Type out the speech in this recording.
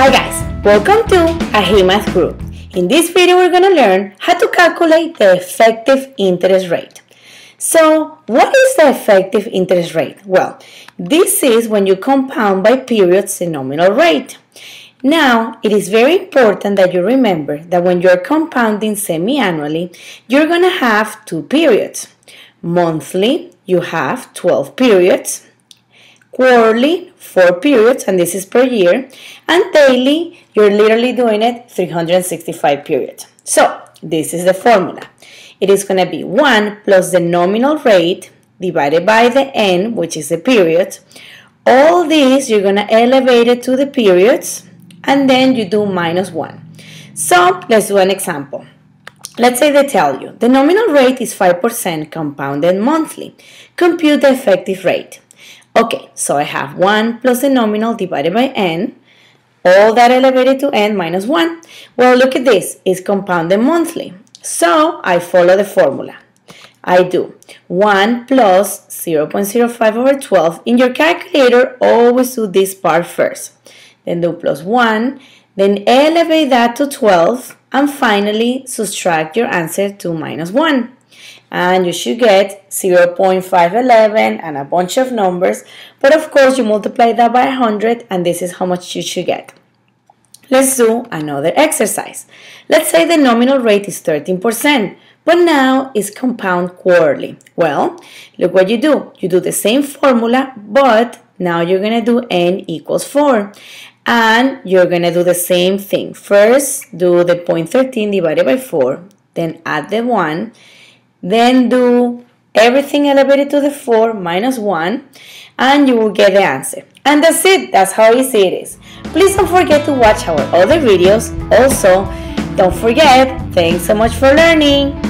Hi guys, welcome to a Math Group. In this video we're going to learn how to calculate the effective interest rate. So what is the effective interest rate? Well, this is when you compound by periods the nominal rate. Now, it is very important that you remember that when you're compounding semi-annually, you're going to have two periods. Monthly, you have 12 periods. Quarterly, 4 periods, and this is per year. And daily, you're literally doing it 365 periods. So, this is the formula. It is going to be 1 plus the nominal rate divided by the n, which is the period. All these, you're going to elevate it to the periods and then you do minus 1. So let's do an example. Let's say they tell you the nominal rate is 5% compounded monthly. Compute the effective rate. Okay, so I have 1 plus the nominal divided by n, all that elevated to n minus 1. Well, look at this, it's compounded monthly. So I follow the formula. I do 1 plus 0.05 over 12. In your calculator, always do this part first then do plus 1, then elevate that to 12, and finally subtract your answer to minus 1. And you should get 0.511 and a bunch of numbers, but of course you multiply that by 100 and this is how much you should get. Let's do another exercise. Let's say the nominal rate is 13%, but now it's compound quarterly. Well, look what you do. You do the same formula, but now you're going to do n equals 4 and you're going to do the same thing. First, do the 0.13 divided by 4, then add the 1, then do everything elevated to the 4 minus 1, and you will get the answer. And that's it. That's how easy it is. Please don't forget to watch our other videos. Also, don't forget, thanks so much for learning.